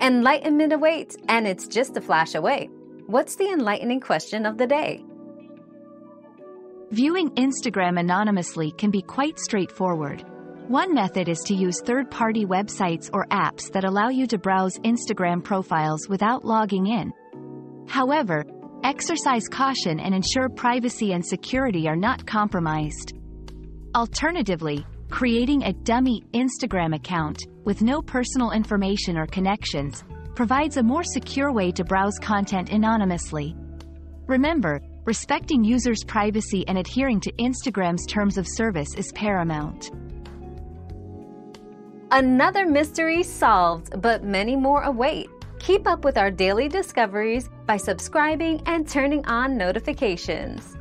Enlightenment awaits, and it's just a flash away. What's the enlightening question of the day? Viewing Instagram anonymously can be quite straightforward. One method is to use third-party websites or apps that allow you to browse Instagram profiles without logging in. However, exercise caution and ensure privacy and security are not compromised. Alternatively, creating a dummy Instagram account with no personal information or connections provides a more secure way to browse content anonymously. Remember, respecting users' privacy and adhering to Instagram's terms of service is paramount. Another mystery solved, but many more await. Keep up with our daily discoveries by subscribing and turning on notifications.